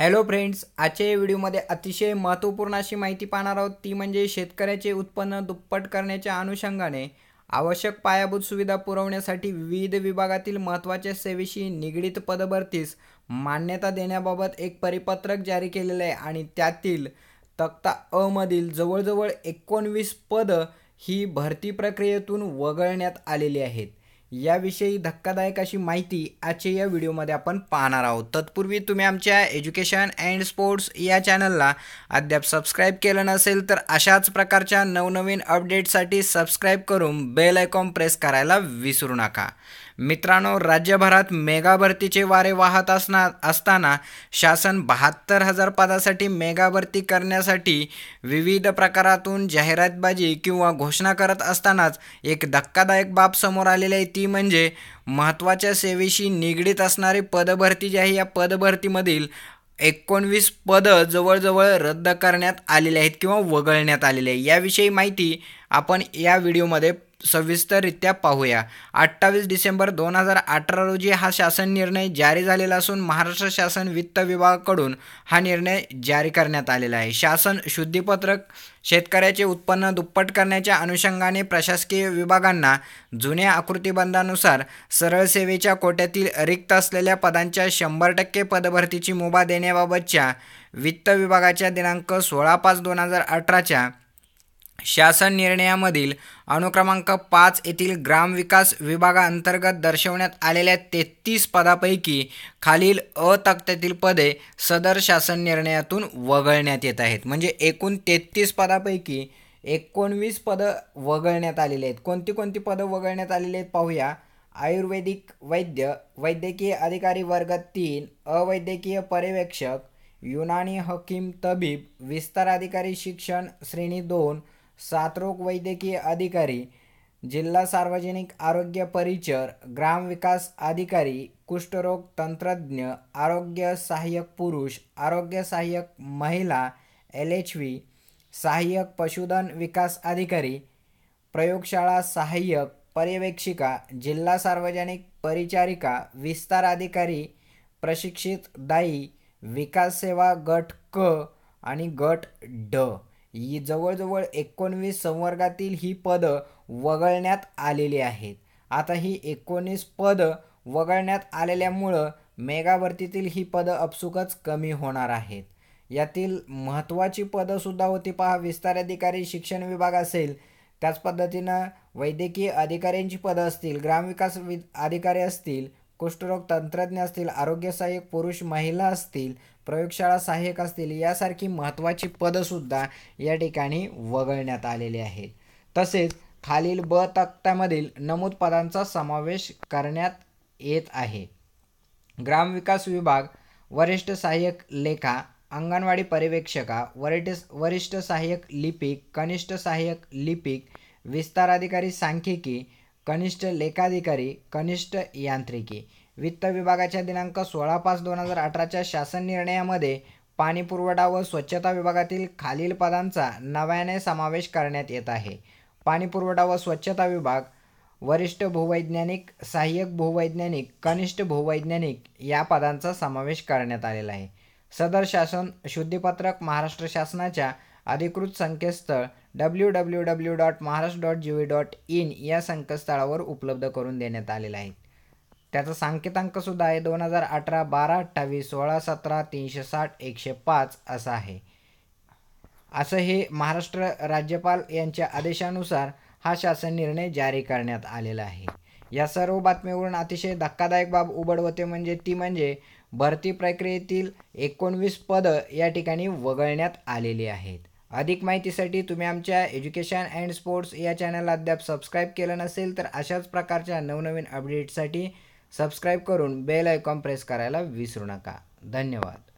Hello friends आजच्या या व्हिडिओमध्ये अतिशय महत्त्वपूर्ण अशी माहिती पाहणार आहोत. ती म्हणजे शेतकऱ्याचे उत्पन्न दुप्पट करण्याच्या अनुषंगाने आवश्यक पायाभूत सुविधा पुरवण्यासाठी विविध विभागातील महत्त्वाच्या सेवेशी निगडीत पदभरतीस मान्यता देण्याबाबत एक परिपत्रक जारी केलेलं आहे आणि त्यातील तक्ता अ मधील जवळजवळ एकोणवीस पदं ही भरती प्रक्रियेतून वगळण्यात आलेली आहेत. याविषयी धक्कादायक अशी माहिती आजच्या या व्हिडिओमध्ये आपण पाहणार आहोत. तत्पूर्वी तुम्ही आमच्या एज्युकेशन अँड स्पोर्ट्स या चॅनलला अद्याप सबस्क्राईब केलं नसेल तर अशाच प्रकारच्या नवनवीन अपडेटसाठी सबस्क्राईब करून बेल आयकॉन प्रेस करायला विसरू नका. मित्रांनो राज्यभरात मेगा भरतीचे वारे वाहत असणार असताना शासन बहात्तर हजार पदासाठी मेगा भरती करण्यासाठी विविध प्रकारातून जाहिरातबाजी किंवा घोषणा करत असतानाच एक धक्कादायक बाब समोर आलेली आहे. ती म्हणजे महत्त्वाच्या सेवेशी निगडीत असणारी पदभरती जी आहे या पदभरतीमधील एकोणवीस पदं जवळजवळ रद्द करण्यात आलेली आहेत किंवा वगळण्यात आलेली आहे. याविषयी माहिती आपण या व्हिडिओमध्ये सविस्तररित्या पाहूया. अठ्ठावीस डिसेंबर दोन हजार अठरा रोजी हा शासन निर्णय जारी झालेला असून महाराष्ट्र शासन वित्त विभागाकडून हा निर्णय जारी करण्यात आलेला आहे. शासन शुद्धीपत्रक शेतकऱ्याचे उत्पन्न दुप्पट करण्याच्या अनुषंगाने प्रशासकीय विभागांना जुन्या आकृतीबंधानुसार सरळ सेवेच्या कोट्यातील रिक्त असलेल्या पदांच्या शंभर टक्के पदभरतीची मुभा देण्याबाबतच्या वित्त विभागाच्या दिनांक सोळा पाच दोन हजार अठराच्या शासन निर्णयामधील अनुक्रमांक पाच येथील ग्रामविकास विभागाअंतर्गत दर्शवण्यात आलेल्या तेहतीस पदापैकी खालील अ तक्त्यातील पदे सदर शासन निर्णयातून वगळण्यात येत आहेत. म्हणजे एकूण तेहतीस पदापैकी एकोणवीस पदं वगळण्यात आलेली आहेत. कोणती कोणती पदं वगळण्यात आलेली आहेत पाहूया. आयुर्वेदिक वैद्य वैद्यकीय अधिकारी वर्ग तीन अवैद्यकीय पर्यवेक्षक युनानी हकीम तबीब विस्तार अधिकारी शिक्षण श्रेणी दोन साथरोग वैद्यकीय अधिकारी जिल्हा सार्वजनिक आरोग्य परिचर ग्रामविकास अधिकारी कुष्ठरोग तंत्रज्ञ आरोग्य सहाय्यक पुरुष आरोग्य सहाय्यक महिला एल एच व्ही सहाय्यक पशुधन विकास अधिकारी प्रयोगशाळा सहाय्यक पर्यवेक्षिका जिल्हा सार्वजनिक परिचारिका विस्तार अधिकारी प्रशिक्षित दाई विकास सेवा गट क आणि गट ड. ही जवळजवळ एकोणवीस संवर्गातील ही पदं वगळण्यात आलेली आहेत. आता ही एकोणीस पदं वगळण्यात आलेल्यामुळं मेगावर्तीतील ही पदं अपसुकच कमी होणार आहेत. यातील महत्त्वाची पदंसुद्धा होती पहा विस्तार अधिकारी शिक्षण विभाग असेल त्याच पद्धतीनं वैद्यकीय अधिकाऱ्यांची पदं असतील ग्रामविकास वि अधिकारी असतील कुष्ठरोग तंत्रज्ञ असतील आरोग्य सहाय्यक पुरुष महिला असतील प्रयोगशाळा सहाय्यक असतील यासारखी महत्त्वाची पदंसुद्धा या ठिकाणी वगळण्यात आलेली आहेत. तसेच खालील ब तक्त्यामधील नमूद पदांचा समावेश करण्यात येत आहे. ग्रामविकास विभाग वरिष्ठ सहाय्यक लेखा अंगणवाडी पर्यवेक्षका वरिष्ठ वरिष्ठ सहाय्यक लिपिक कनिष्ठ सहाय्यक लिपिक विस्तार अधिकारी सांख्यिकी कनिष्ठ लेखाधिकारी कनिष्ठ यांत्रिकी. वित्त विभागाच्या दिनांक सोळा पाच दोन हजार अठराच्या शासन निर्णयामध्ये पाणी पुरवठा व स्वच्छता विभागातील खालील पदांचा नव्याने समावेश करण्यात येत आहे. पाणी पुरवठा व स्वच्छता विभाग वरिष्ठ भूवैज्ञानिक सहाय्यक भूवैज्ञानिक कनिष्ठ भूवैज्ञानिक या पदांचा समावेश करण्यात आलेला आहे. सदर शासन शुद्धीपत्रक महाराष्ट्र शासनाच्या अधिकृत संकेतस्थळ W W W dot Maharashtra dot G V dot in या संकेतस्थळावर उपलब्ध करून देण्यात आलेला आहे. त्याचा सांकेतांकसुद्धा आहे. दोन हजार अठरा बारा अठ्ठावीस सोळा सतरा तीनशे साठ एकशे पाच असा आहे. असं हे महाराष्ट्र राज्यपाल यांच्या आदेशानुसार हा शासन निर्णय जारी करण्यात आलेला आहे. या सर्व बातमीवरून अतिशय धक्कादायक बाब उघड होते म्हणजे ती म्हणजे भरती प्रक्रियेतील एकोणवीस पदं या ठिकाणी वगळण्यात आलेली आहेत. अधिक माहितीसाठी तुम्ही आमच्या एज्युकेशन अँड स्पोर्ट्स या चॅनलला अद्याप सबस्क्राईब केलं नसेल तर अशाच प्रकारच्या नवनवीन अपडेटसाठी सबस्क्राईब करून बेल आयकॉन प्रेस करायला विसरू नका. धन्यवाद.